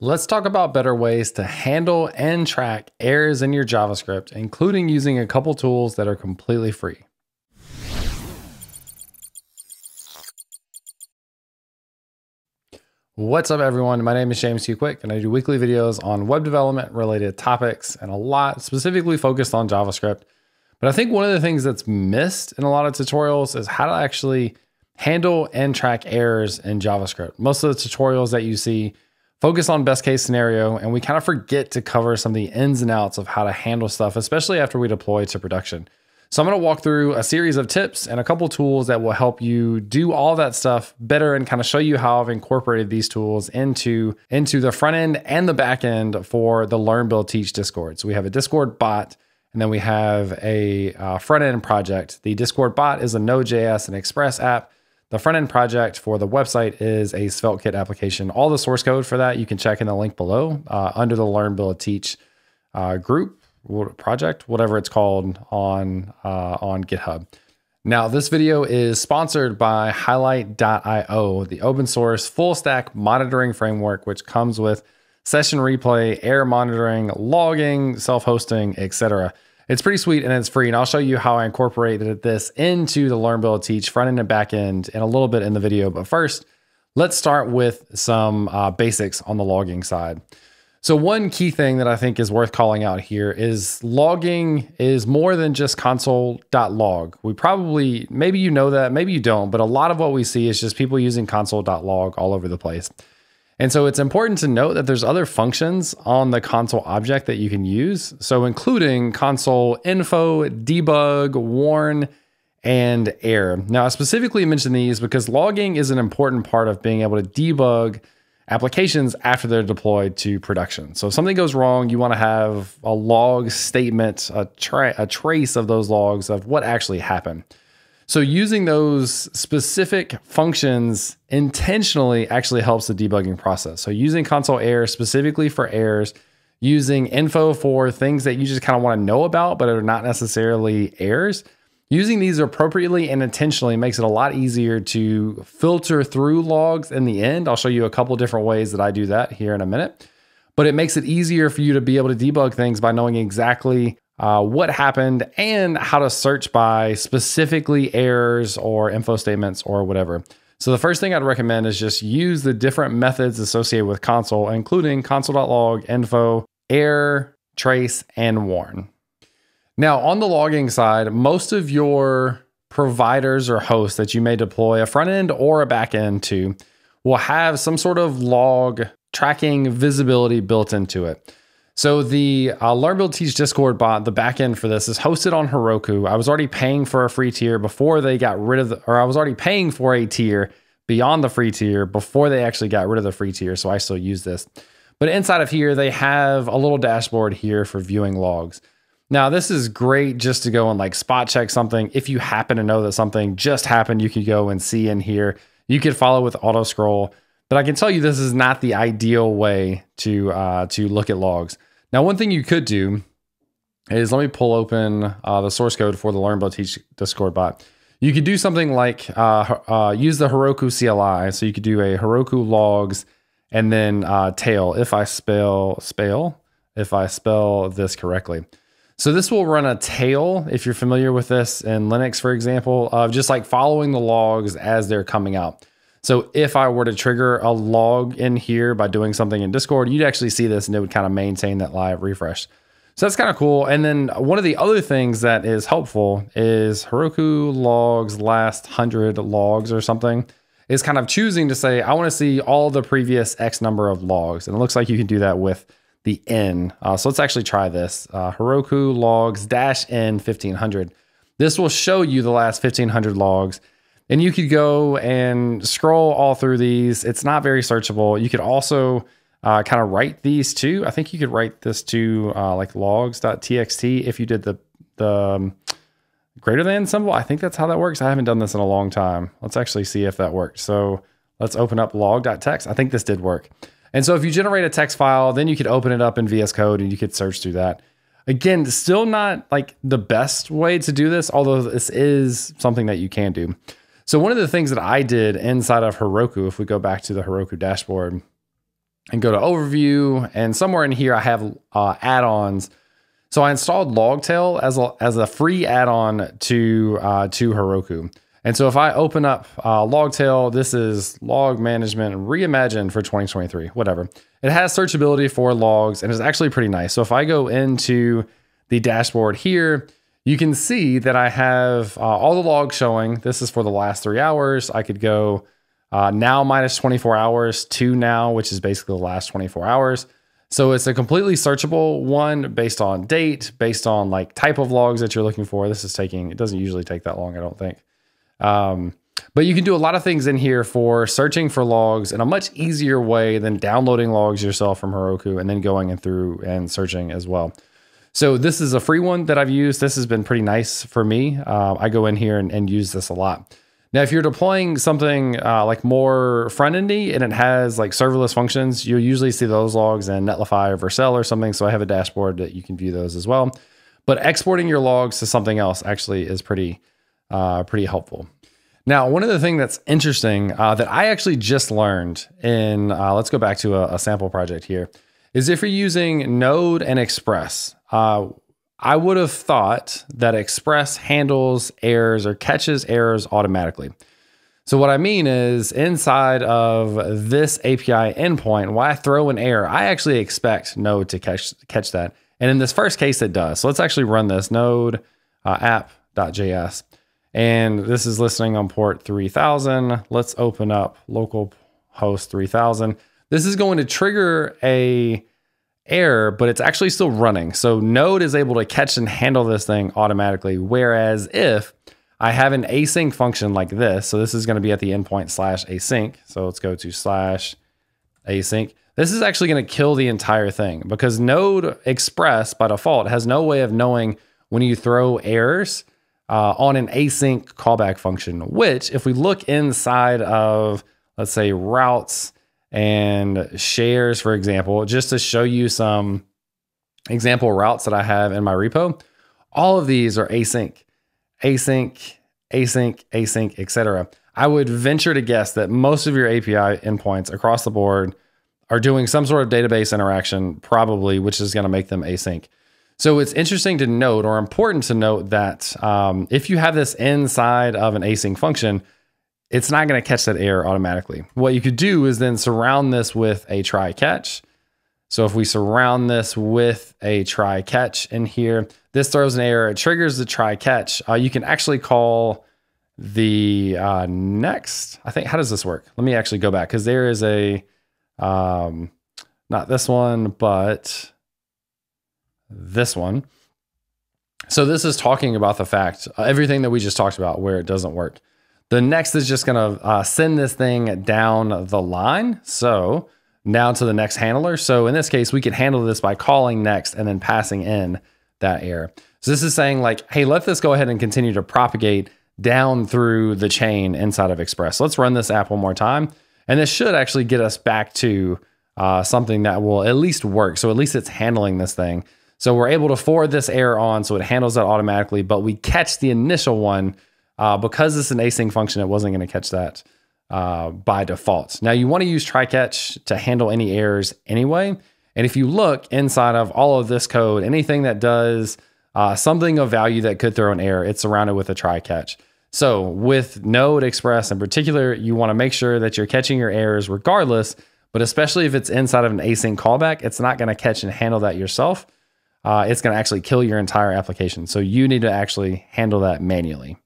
Let's talk about better ways to handle and track errors in your JavaScript, including using a couple tools that are completely free. What's up, everyone? My name is James Q Quick, and I do weekly videos on web development related topics and a lot specifically focused on JavaScript. But I think one of the things that's missed in a lot of tutorials is how to actually handle and track errors in JavaScript. Most of the tutorials that you see focus on best case scenario, and we kind of forget to cover some of the ins and outs of how to handle stuff, especially after we deploy to production. So I'm going to walk through a series of tips and a couple tools that will help you do all that stuff better and kind of show you how I've incorporated these tools into into the front end and the back end for the Learn Build Teach Discord. So we have a Discord bot and then we have a uh, front end project. The Discord bot is a Node.js and Express app the front end project for the website is a SvelteKit application. All the source code for that you can check in the link below uh, under the Learn Build Teach uh, group project, whatever it's called on uh, on GitHub. Now, this video is sponsored by Highlight.io, the open source full stack monitoring framework, which comes with session replay, error monitoring, logging, self hosting, etc. It's pretty sweet and it's free. And I'll show you how I incorporated this into the Learn Build Teach front end and back end in a little bit in the video. But first, let's start with some uh, basics on the logging side. So one key thing that I think is worth calling out here is logging is more than just console.log. We probably, maybe you know that, maybe you don't, but a lot of what we see is just people using console.log all over the place. And so it's important to note that there's other functions on the console object that you can use. So including console info, debug, warn, and error. Now, I specifically mention these because logging is an important part of being able to debug applications after they're deployed to production. So if something goes wrong, you want to have a log statement, a, tra- a trace of those logs of what actually happened. So using those specific functions intentionally actually helps the debugging process. So using console error specifically for errors, using info for things that you just kind of want to know about but are not necessarily errors. Using these appropriately and intentionally makes it a lot easier to filter through logs in the end. I'll show you a couple different ways that I do that here in a minute. But it makes it easier for you to be able to debug things by knowing exactly uh, what happened, and how to search by specifically errors or info statements or whatever. So the first thing I'd recommend is just use the different methods associated with console, including console.log, info, error, trace, and warn. Now, on the logging side, most of your providers or hosts that you may deploy a front end or a back end to will have some sort of log tracking visibility built into it. So the uh, Teach Discord bot, the backend for this is hosted on Heroku. I was already paying for a free tier before they got rid of the, or I was already paying for a tier beyond the free tier before they actually got rid of the free tier. So I still use this. But inside of here, they have a little dashboard here for viewing logs. Now, this is great just to go and like spot check something. If you happen to know that something just happened, you could go and see in here. You could follow with auto scroll. But I can tell you this is not the ideal way to uh, to look at logs. Now, one thing you could do is let me pull open uh, the source code for the Learn Build Teach Discord bot. You could do something like uh, uh, use the Heroku CLI. So you could do a Heroku logs and then uh, tail if I spell spell if I spell this correctly. So this will run a tail if you're familiar with this in Linux, for example, of just like following the logs as they're coming out. So if I were to trigger a log in here by doing something in Discord, you'd actually see this and it would kind of maintain that live refresh. So that's kind of cool. And then one of the other things that is helpful is Heroku logs last 100 logs or something is kind of choosing to say, I want to see all the previous X number of logs. And it looks like you can do that with the N. Uh, so let's actually try this. Uh, Heroku logs dash N 1500. This will show you the last 1500 logs and you could go and scroll all through these. It's not very searchable. You could also uh, kind of write these too. I think you could write this to uh, like logs.txt if you did the the um, greater than symbol. I think that's how that works. I haven't done this in a long time. Let's actually see if that worked. So let's open up log.txt. I think this did work. And so if you generate a text file, then you could open it up in VS Code and you could search through that. Again, still not like the best way to do this, although this is something that you can do. So one of the things that I did inside of Heroku, if we go back to the Heroku dashboard, and go to overview. And somewhere in here, I have uh, add-ons. So I installed Logtail as a, as a free add-on to, uh, to Heroku. And so if I open up uh, Logtail, this is log management reimagined for 2023, whatever. It has searchability for logs and it's actually pretty nice. So if I go into the dashboard here, you can see that I have uh, all the logs showing. This is for the last three hours. I could go uh, now minus 24 hours to now, which is basically the last 24 hours. So it's a completely searchable one based on date, based on like type of logs that you're looking for. This is taking, it doesn't usually take that long, I don't think. Um, but you can do a lot of things in here for searching for logs in a much easier way than downloading logs yourself from Heroku and then going and through and searching as well. So this is a free one that I've used. This has been pretty nice for me. Uh, I go in here and, and, use this a lot. Now, if you're deploying something uh, like more front endy and it has like serverless functions, you'll usually see those logs in Netlify or Vercel or something. So I have a dashboard that you can view those as well. But exporting your logs to something else actually is pretty, uh, pretty helpful. Now, one of the things that's interesting uh, that I actually just learned in, uh, let's go back to a, a sample project here, is if you're using Node and Express, uh, I would have thought that Express handles errors or catches errors automatically. So what I mean is inside of this API endpoint, I throw an error, I actually expect Node to catch catch that. And in this first case, it does. So let's actually run this node uh, app.js. And this is listening on port 3000. Let's open up local host 3000. This is going to trigger a error, but it's actually still running. So Node is able to catch and handle this thing automatically. Whereas if I have an async function like this, so this is going to be at the endpoint slash async. So let's go to slash async. This is actually going to kill the entire thing because Node Express by default has no way of knowing when you throw errors uh, on an async callback function, which if we look inside of, let's say routes and shares, for example, just to show you some example routes that I have in my repo. All of these are async, async, async, async, etc. I would venture to guess that most of your API endpoints across the board are doing some sort of database interaction, probably, which is going to make them async. So it's interesting to note or important to note that um, if you have this inside of an async function, it's not going to catch that error automatically. What you could do is then surround this with a try catch. So if we surround this with a try catch in here, this throws an error. It triggers the try catch. Uh, you can actually call the uh, next. I think how does this work? Let me actually go back because there is a um, not this one, but this one. So this is talking about the fact uh, everything that we just talked about where it doesn't work. The next is just going to uh, send this thing down the line. So down to the next handler. So in this case, we could handle this by calling next and then passing in that error. So this is saying like, hey, let this go ahead and continue to propagate down through the chain inside of Express. Let's run this app one more time. And this should actually get us back to uh, something that will at least work. So at least it's handling this thing. So we're able to forward this error on so it handles that automatically, but we catch the initial one uh, because it's an async function, it wasn't going to catch that uh, by default. Now you want to use try catch to handle any errors anyway. And if you look inside of all of this code, anything that does uh, something of value that could throw an error, it's surrounded with a try catch. So with Node Express in particular, you want to make sure that you're catching your errors regardless, but especially if it's inside of an async callback, it's not going to catch and handle that yourself. Uh, it's going to actually kill your entire application. So you need to actually handle that manually.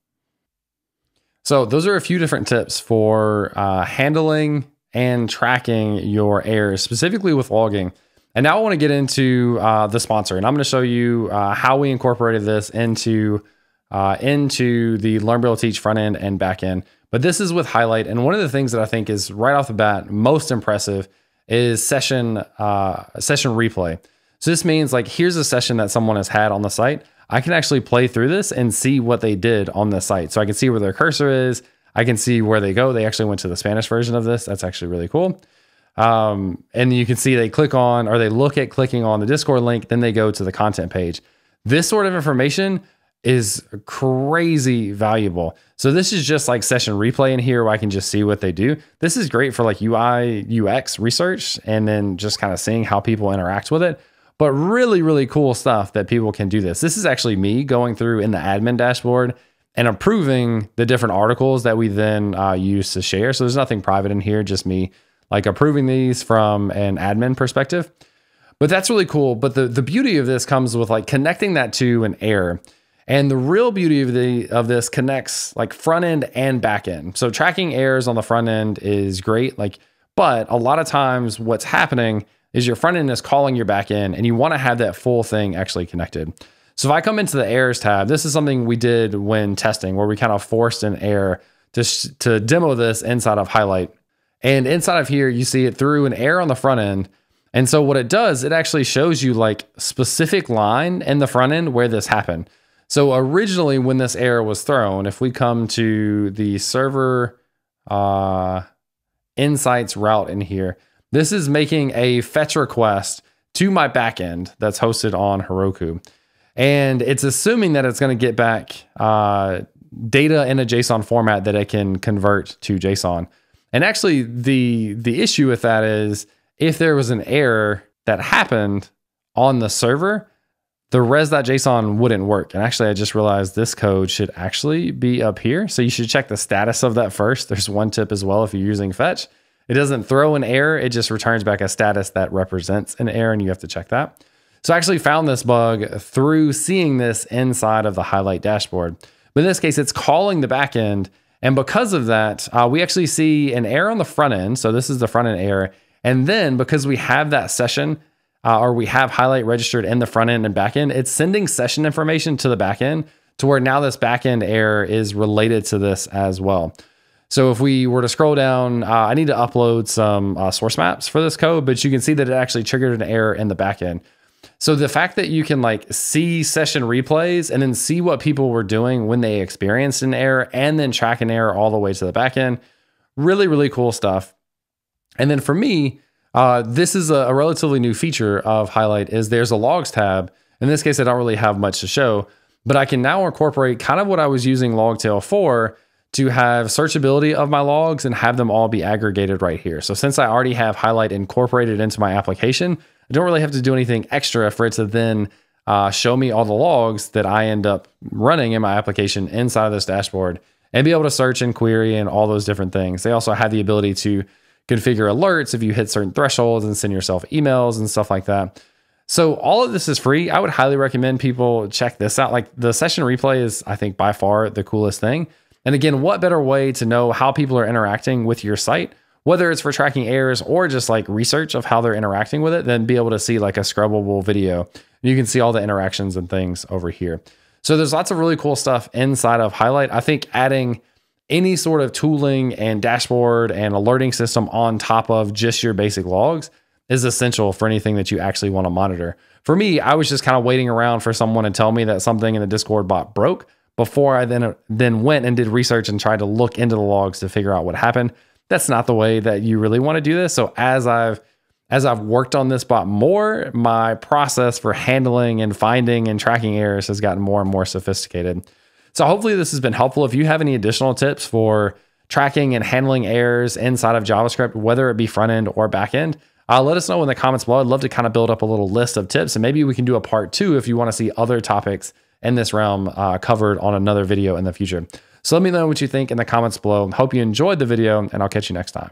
So those are a few different tips for uh, handling and tracking your errors, specifically with logging. And now I want to get into uh, the sponsor, and I'm going to show you uh, how we incorporated this into uh, into the Learn Build Teach front end and back end. But this is with Highlight, and one of the things that I think is right off the bat most impressive is session uh, session replay. So this means like here's a session that someone has had on the site. I can actually play through this and see what they did on the site. So I can see where their cursor is. I can see where they go. They actually went to the Spanish version of this. That's actually really cool. Um, and you can see they click on or they look at clicking on the Discord link, then they go to the content page. This sort of information is crazy valuable. So this is just like session replay in here where I can just see what they do. This is great for like UI, UX research and then just kind of seeing how people interact with it. But really, really cool stuff that people can do this. This is actually me going through in the admin dashboard and approving the different articles that we then uh, use to share. So there's nothing private in here, just me like approving these from an admin perspective. But that's really cool. But the, the beauty of this comes with like connecting that to an error. And the real beauty of the of this connects like front end and back end. So tracking errors on the front end is great. Like, but a lot of times what's happening is your front end is calling your back end and you want to have that full thing actually connected. So if I come into the errors tab, this is something we did when testing where we kind of forced an error to, to demo this inside of Highlight. And inside of here, you see it threw an error on the front end. And so what it does, it actually shows you like specific line in the front end where this happened. So originally when this error was thrown, if we come to the server uh, insights route in here, this is making a fetch request to my backend that's hosted on Heroku. And it's assuming that it's going to get back uh, data in a JSON format that it can convert to JSON. And actually, the the issue with that is if there was an error that happened on the server, the res.json wouldn't work. And actually, I just realized this code should actually be up here. So you should check the status of that first. There's one tip as well if you're using fetch. It doesn't throw an error, it just returns back a status that represents an error, and you have to check that. So I actually found this bug through seeing this inside of the highlight dashboard. But in this case, it's calling the backend. And because of that, uh, we actually see an error on the front end. So this is the front end error. And then because we have that session uh, or we have highlight registered in the front end and back end, it's sending session information to the back end to where now this back end error is related to this as well. So if we were to scroll down, uh, I need to upload some uh, source maps for this code, but you can see that it actually triggered an error in the backend. So the fact that you can like see session replays and then see what people were doing when they experienced an error and then track an error all the way to the backend, really, really cool stuff. And then for me, uh, this is a, a relatively new feature of Highlight is there's a logs tab. In this case, I don't really have much to show, but I can now incorporate kind of what I was using Logtail for to have searchability of my logs and have them all be aggregated right here. So since I already have Highlight incorporated into my application, I don't really have to do anything extra for it to then uh, show me all the logs that I end up running in my application inside of this dashboard and be able to search and query and all those different things. They also have the ability to configure alerts if you hit certain thresholds and send yourself emails and stuff like that. So all of this is free. I would highly recommend people check this out. Like the session replay is, I think, by far the coolest thing. And again, what better way to know how people are interacting with your site, whether it's for tracking errors or just like research of how they're interacting with it, than be able to see like a scrubbable video. You can see all the interactions and things over here. So there's lots of really cool stuff inside of Highlight. I think adding any sort of tooling and dashboard and alerting system on top of just your basic logs is essential for anything that you actually want to monitor. For me, I was just kind of waiting around for someone to tell me that something in the Discord bot broke before I then then went and did research and tried to look into the logs to figure out what happened. That's not the way that you really want to do this. So as I've as I've worked on this bot more, my process for handling and finding and tracking errors has gotten more and more sophisticated. So hopefully this has been helpful. If you have any additional tips for tracking and handling errors inside of JavaScript, whether it be front end or back end, uh, let us know in the comments below. I'd love to kind of build up a little list of tips, and maybe we can do a part two if you want to see other topics in this realm uh, covered on another video in the future. So let me know what you think in the comments below. Hope you enjoyed the video, and I'll catch you next time.